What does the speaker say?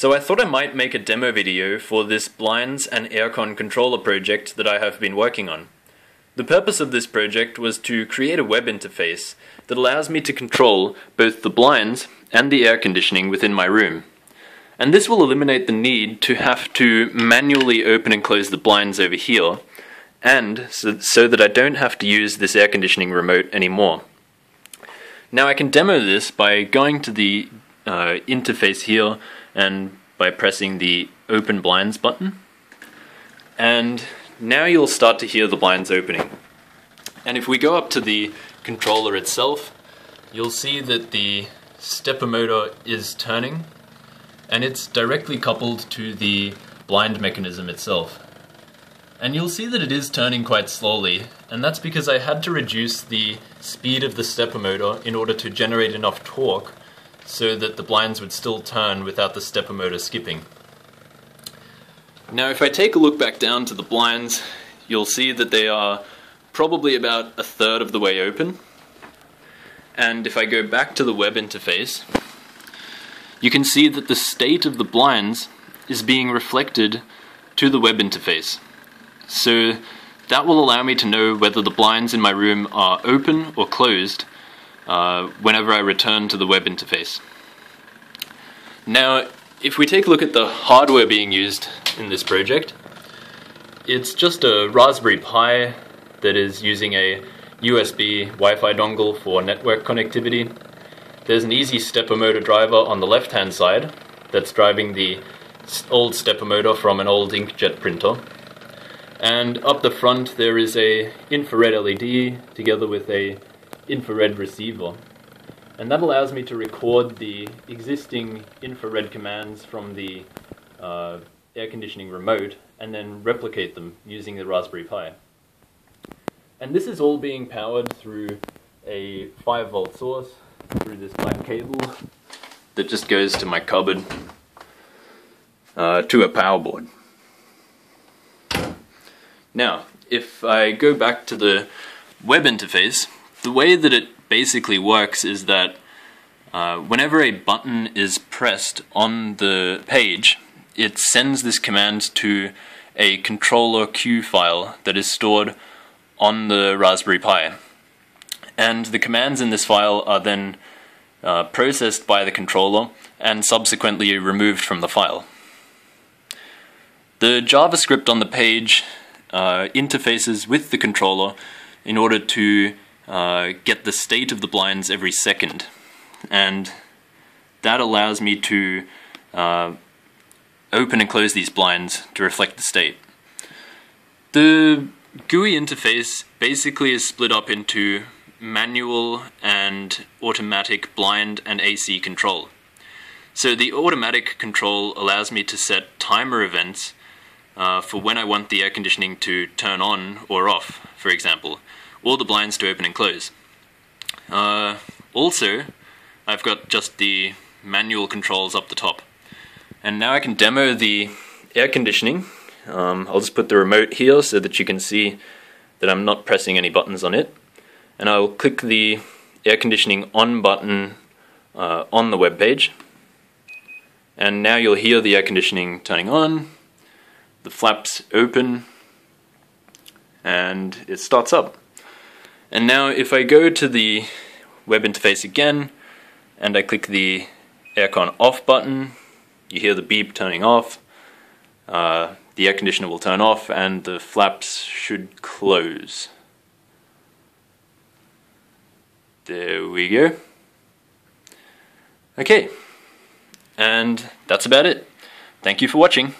So I thought I might make a demo video for this blinds and aircon controller project that I have been working on. The purpose of this project was to create a web interface that allows me to control both the blinds and the air conditioning within my room. And this will eliminate the need to have to manually open and close the blinds over here, and so, so that I don't have to use this air conditioning remote anymore. Now I can demo this by going to the uh, interface here and by pressing the open blinds button. And now you'll start to hear the blinds opening. And if we go up to the controller itself, you'll see that the stepper motor is turning and it's directly coupled to the blind mechanism itself. And you'll see that it is turning quite slowly, and that's because I had to reduce the speed of the stepper motor in order to generate enough torque so that the blinds would still turn without the stepper motor skipping. Now if I take a look back down to the blinds, you'll see that they are probably about a third of the way open. And if I go back to the web interface, you can see that the state of the blinds is being reflected to the web interface. So that will allow me to know whether the blinds in my room are open or closed uh, whenever I return to the web interface. Now, if we take a look at the hardware being used in this project, it's just a Raspberry Pi that is using a USB Wi-Fi dongle for network connectivity. There's an easy stepper motor driver on the left-hand side that's driving the old stepper motor from an old inkjet printer. And up the front there is a infrared LED together with a infrared receiver. And that allows me to record the existing infrared commands from the uh, air conditioning remote and then replicate them using the Raspberry Pi. And this is all being powered through a 5 volt source through this black cable that just goes to my cupboard uh, to a power board. Now, if I go back to the web interface, the way that it basically works is that uh, whenever a button is pressed on the page, it sends this command to a controller queue file that is stored on the Raspberry Pi. And the commands in this file are then uh, processed by the controller and subsequently removed from the file. The JavaScript on the page uh, interfaces with the controller in order to uh, get the state of the blinds every second. And that allows me to uh, open and close these blinds to reflect the state. The GUI interface basically is split up into manual and automatic blind and AC control. So the automatic control allows me to set timer events uh, for when I want the air conditioning to turn on or off, for example, or the blinds to open and close. Uh, also, I've got just the manual controls up the top. And now I can demo the air conditioning. Um, I'll just put the remote here so that you can see that I'm not pressing any buttons on it. And I'll click the air conditioning on button uh, on the web page. And now you'll hear the air conditioning turning on the flaps open and it starts up. And now if I go to the web interface again and I click the aircon off button, you hear the beep turning off, uh, the air conditioner will turn off and the flaps should close. There we go. Okay, and that's about it. Thank you for watching.